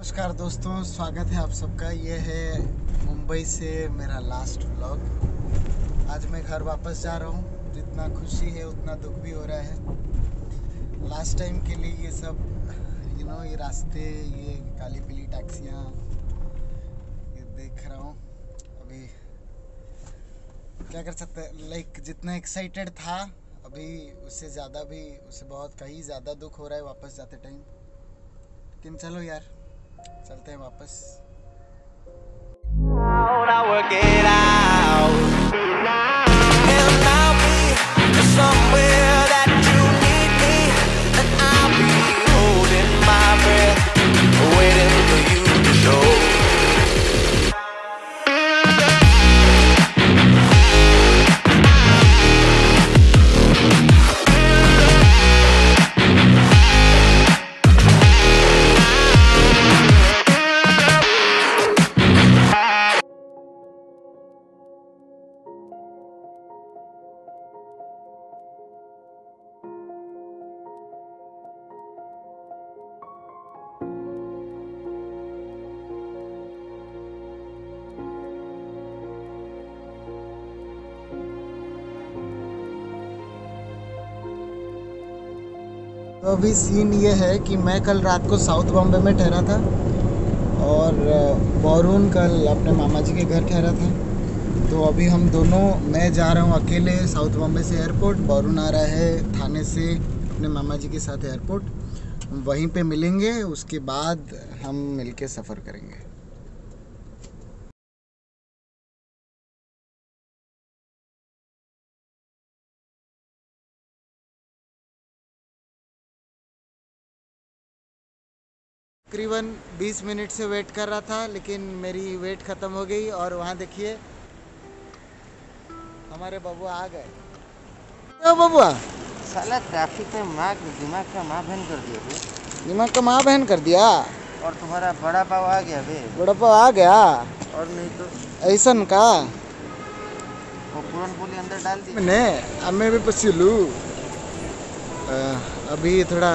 नमस्कार दोस्तों, स्वागत है आप सबका। ये है मुंबई से मेरा लास्ट व्लॉग आज मैं घर वापस जा रहा हूँ। जितना खुशी है, उतना दुख भी हो रहा है। लास्ट टाइम के लिए ये सब यू नो ये रास्ते, ये काली पीली टैक्सियाँ ये देख रहा हूँ। अभी क्या कर सकते हैं? लाइक जितना एक्साइटेड था, अभी उससे ज़्यादा भी, उससे बहुत कहीं ज़्यादा दुख हो रहा है वापस जाते टाइम लेकिन चलो यार चलते हैं वापस। तो अभी सीन ये है कि मैं कल रात को साउथ बॉम्बे में ठहरा था और बौरून कल अपने मामा जी के घर ठहरा था। तो अभी हम दोनों, मैं जा रहा हूँ अकेले साउथ बॉम्बे से एयरपोर्ट बौरून आ रहा है थाने से अपने मामा जी के साथ एयरपोर्ट वहीं पे मिलेंगे, उसके बाद हम मिलके सफ़र करेंगे। तकरीबन 20 मिनट से वेट कर रहा था लेकिन मेरी वेट ख़त्म हो गई और वहाँ देखिए हमारे बबुआ आ गए। बबुआ? साला ट्रैफ़िक में माँ दिमाग का माँ बहन कर दिया बे दिमाग का माँ बहन कर दिया? और तुम्हारा बड़ा पाव आ गया बे बड़प्पा आ गया? और नहीं तो ऐसा का वो पूरन पोली अंदर डाल दी। मैंने हमें भी पसीलू अभी थोड़ा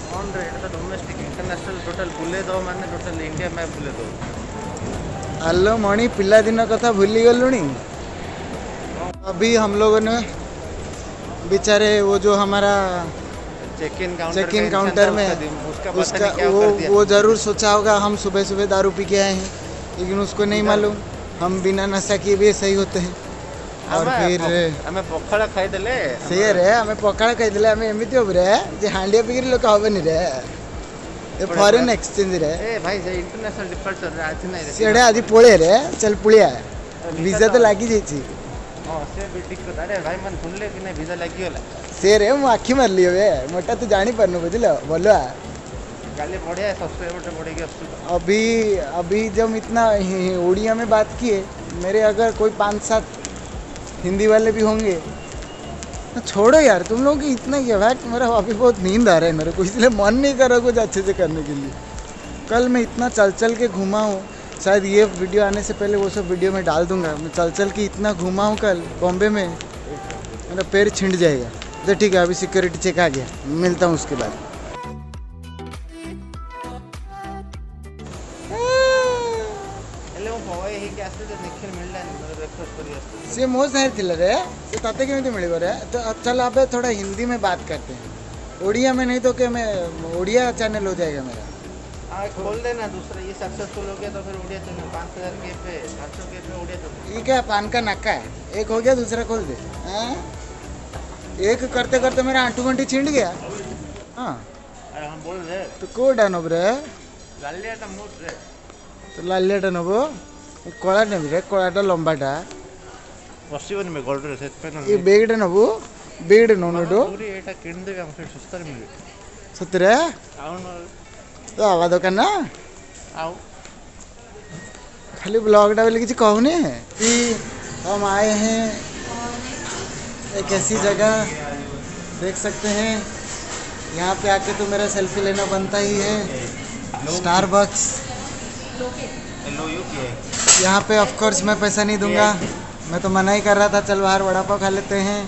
अराउंड डोमेस्टिक इंटरनेशनल टोटाल बुले दो माने टोटाल इंडिया मैप बुले दो। हेलो मणि पिला दिन कथा भूली गलु अभी हम लोगों ने बेचारे वो जो हमारा चेक इन काउंटर में उसका, उसका क्या वो वो ज़रूर सोचा होगा हम सुबह सुबह दारू पी के आए हैं लेकिन उसको नहीं मालूम। हम बिना नशा किए भी सही होते हैं। और फिर आमे पखड़ा खाई देले से रे आमे पखड़ा खाई देले आमे एमिति होब रे जे हांडिया पिगिर लोक होबनि रे ए फॉरेन एक्सचेंज रे ए भाई से इंटरनेशनल डिपार्टमेंट रे आथि नाही रे सेडे आदि पोळे रे चल पुळिया विजा तो लागी जायची हाँ से भी ठीक कथा भाई मन सुनले की नाही विजा लागी होला से रे मु आखी मारली होवे मोटा तू जानी परनु बुझलो बोलवा काले बढ़िया सब्सक्राइबर बढ़ेगी अभी अभी जब इतना उड़िया में बात किए मेरे अगर कोई पाँच सात हिंदी वाले भी होंगे। तो छोड़ो यार, तुम लोगों की इतना ये है मेरा अभी बहुत नींद आ रहा है मेरे को, इसलिए मन नहीं कर रहा कुछ अच्छे से करने के लिए। कल मैं इतना चल चल के घूमा हूँ, शायद ये वीडियो आने से पहले वो सब वीडियो में डाल दूँगा। मैं चल चल के इतना घूमा हूँ कल, बॉम्बे में, मेरा पैर छिंट जाएगा। तो ठीक है, अभी सिक्योरिटी चेक आ गया, मिलता हूँ उसके बाद। ମୁଁ ଭୟ ହେଇକି ଆସିଲି ଯେ ନିଖିଲ ମିଳିଲାନି ମୋତେ ବ୍ରେକଫାଷ୍ଟ କରି ଆସିଲି ସେ ମୋ ସାଙ୍ଗରେ ଥିଲା ରେ ସେ ତତେ କେମିତି ମିଳିବ ରେ तो चल अबे थोड़ा हिंदी में बात करते हैं उड़िया में नहीं तो क्या मैं उड़िया चैनल हो जाएगा मेरा हाँ खोल देना दूसरा ये सक्सेसफुल हो गया तो फिर उड़िया चैनल पाँच हज़ार के पे पाँच सौ के पे उड़िया चैनल ये क्या पान का नक्का है एक हो गया दूसरा खोल दे हाँ? एक करते करते मेरा आंटू गंटी छिंड गया हाँ अरे हम बोल रहे तो कोटा नब रे ଲାଲିଆଟା ମୋଟ ରେ तो ଲାଲିଆଟା ନବ କଳା ନେବି ରେ କଳାଟା ଲମ୍ବାଟା ବସିବନି ମେ ଗୋଲ୍ଡରେ ସେଥିପାଇଁ ଏ ବେଗ୍ଟା ନବୁ ବେଗ୍ଟା ନଉନୁ ଏଠୁ ପୁରୀ ଏଇଟା କିଣିଦେବି ଆମ ସେଠି ଶସ୍ତାରେ ମିଳିବ ସତରେ ଆଉ ନହେଲେ ତ ଆବା ଦୋକାନ ନା ଆଉ ଖାଲି ବ୍ଲଗ୍ଟା ବୋଲି କିଛି କହୁନି कि हम आए हैं एक ऐसी जगह देख सकते हैं यहाँ पे आके तो मेरा सेल्फी लेना बनता ही है स्टारबक्स यहाँ पे ऑफ़ कोर्स मैं पैसा नहीं दूँगा। मैं तो मना ही कर रहा था चल बाहर वड़ा पाव खा लेते हैं।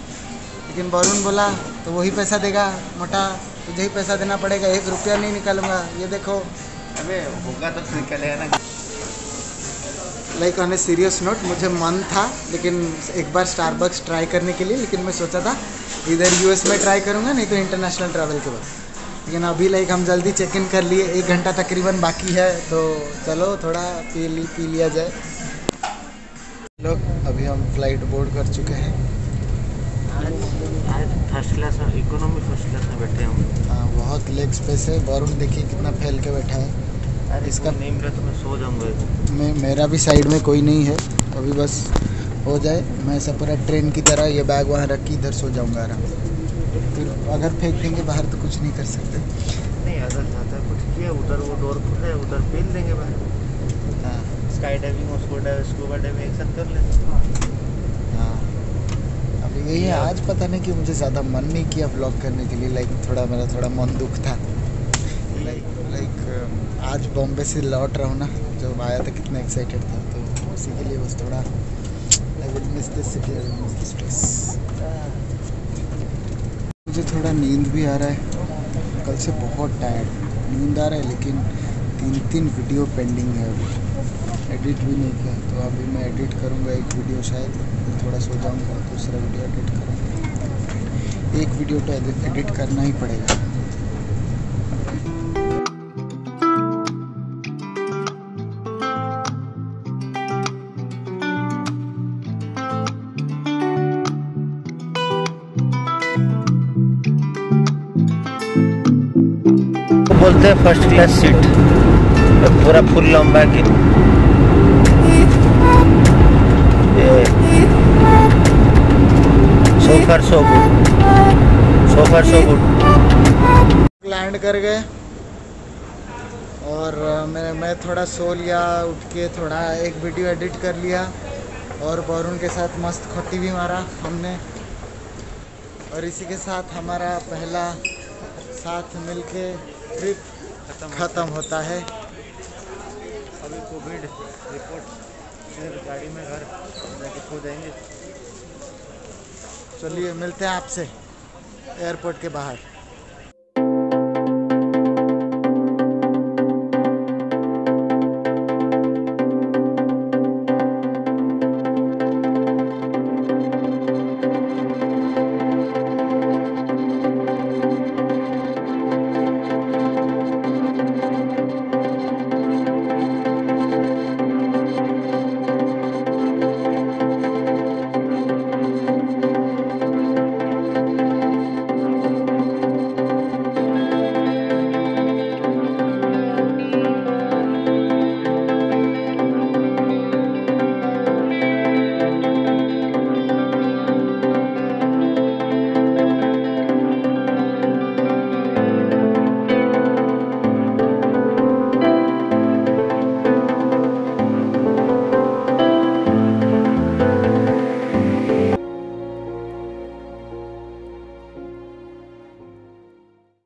लेकिन वरुण बोला तो वही पैसा देगा मोटा तुझे ही पैसा देना पड़ेगा एक रुपया नहीं निकालूँगा ये देखो। अबे होगा तो निकलेगा ना। Like on a serious note मुझे मन था लेकिन एक बार स्टारबक्स ट्राई करने के लिए लेकिन मैं सोचा था इधर यूएस में ट्राई करूँगा नहीं तो इंटरनेशनल ट्रैवल के बाद। लेकिन अभी लाइक हम जल्दी चेक इन कर लिए। एक घंटा तकरीबन बाकी है तो चलो थोड़ा पी ली पी लिया जाए। लोग अभी हम फ़्लाइट बोर्ड कर चुके हैं। First class economy first class में बैठे हम। हाँ बहुत लेग स्पेस है। वरुण देखिए कितना फैल के बैठा है। अरे इसका- नेम रहा तो मैं सो जाऊँगा। मैं मेरा भी साइड में कोई नहीं है। अभी बस हो जाए। मैं ऐसा पूरा ट्रेन की तरह ये बैग वहाँ रख के इधर सो जाऊँगा आराम से। फिर अगर फेंक देंगे बाहर तो कुछ नहीं कर सकते। नहीं अगर ज़्यादा कुछ किया उधर वो डोर खुला है उधर पेल देंगे बाहर। हाँ। स्काई डाइविंग और स्कूबा डाइविंग एक साथ कर लेंगे हाँ। अब यही है आज पता नहीं कि मुझे ज़्यादा मन नहीं किया ब्लॉग करने के लिए लाइक थोड़ा मेरा थोड़ा मन दुख था। लाइक लाइक आज बॉम्बे से लौट रहा हूँ ना जब आया था कितना एक्साइटेड था तो उसी के लिए बस थोड़ा I will miss this city I will miss this place मुझे थोड़ा नींद भी आ रहा है। कल से बहुत टायर्ड नींद आ रहा है, लेकिन तीन तीन वीडियो पेंडिंग है अभी। एडिट भी नहीं किया। तो अभी मैं एडिट करूँगा एक वीडियो शायद। मैं थोड़ा सो जाऊँगा, दूसरा वीडियो एडिट करूँगा। एक वीडियो तो एडिट करना ही पड़ेगा। बोलते हैं फ़र्स्ट क्लास सीट पूरा फुल लंबा की so far so good so far so good land कर गए। और मैं मैं थोड़ा सो लिया, उठ के थोड़ा एक वीडियो एडिट कर लिया और वरुण के साथ मस्त खट्टी भी मारा हमने। और इसी के साथ हमारा पहला साथ मिलके ट्रिप ख़त्म होता है। अभी कोविड रिपोर्ट सिर्फ़ गाड़ी में घर जाके खो जाएँगे। चलिए मिलते हैं आपसे एयरपोर्ट के बाहर।